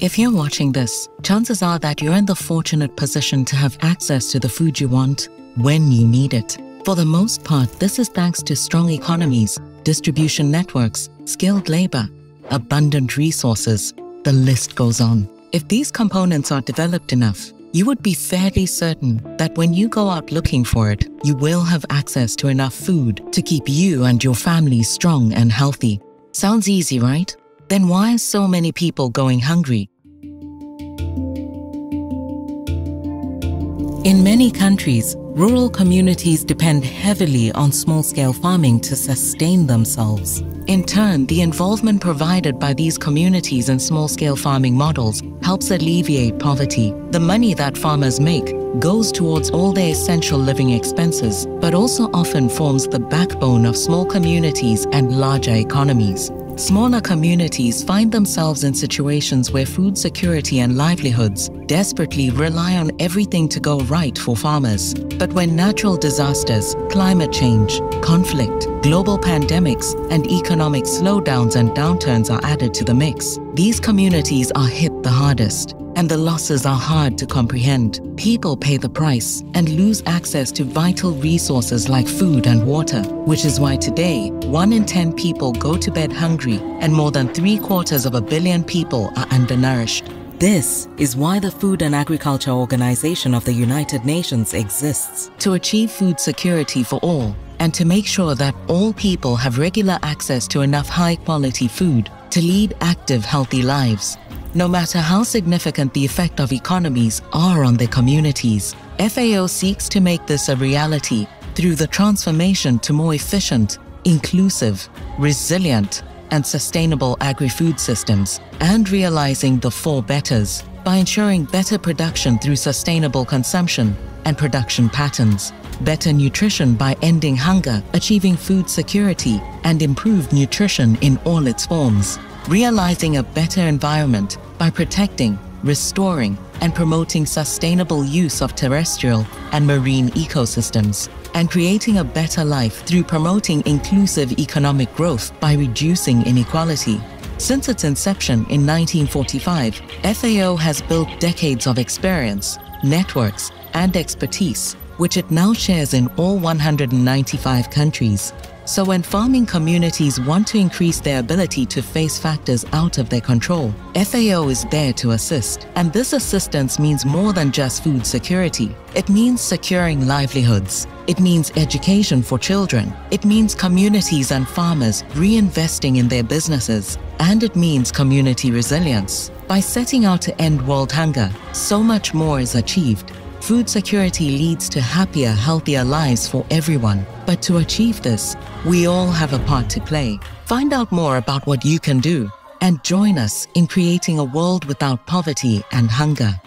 If you're watching this, chances are that you're in the fortunate position to have access to the food you want when you need it. For the most part, this is thanks to strong economies, distribution networks, skilled labor, abundant resources. The list goes on. If these components are developed enough, you would be fairly certain that when you go out looking for it, you will have access to enough food to keep you and your family strong and healthy. Sounds easy, right? Then why are so many people going hungry? In many countries, rural communities depend heavily on small-scale farming to sustain themselves. In turn, the involvement provided by these communities in small-scale farming models helps alleviate poverty. The money that farmers make goes towards all their essential living expenses, but also often forms the backbone of small communities and larger economies. Smaller communities find themselves in situations where food security and livelihoods desperately rely on everything to go right for farmers. But when natural disasters, climate change, conflict, global pandemics, and economic slowdowns and downturns are added to the mix, these communities are hit the hardest and the losses are hard to comprehend. People pay the price and lose access to vital resources like food and water, which is why today, one in 10 people go to bed hungry and more than three quarters of a billion people are undernourished. This is why the Food and Agriculture Organization of the United Nations exists to achieve food security for all and to make sure that all people have regular access to enough high quality food to lead active, healthy lives. No matter how significant the effect of economies are on their communities, FAO seeks to make this a reality through the transformation to more efficient, inclusive, resilient, and sustainable agri-food systems, and realizing the four betters by ensuring better production through sustainable consumption and production patterns, better nutrition by ending hunger, achieving food security, and improved nutrition in all its forms, realizing a better environment by protecting, restoring, and promoting sustainable use of terrestrial and marine ecosystems, and creating a better life through promoting inclusive economic growth by reducing inequality. Since its inception in 1945, FAO has built decades of experience, networks, and expertise, which it now shares in all 195 countries. So when farming communities want to increase their ability to face factors out of their control, FAO is there to assist. And this assistance means more than just food security. It means securing livelihoods. It means education for children. It means communities and farmers reinvesting in their businesses. And it means community resilience. By setting out to end world hunger, so much more is achieved. Food security leads to happier, healthier lives for everyone. But to achieve this, we all have a part to play. Find out more about what you can do and join us in creating a world without poverty and hunger.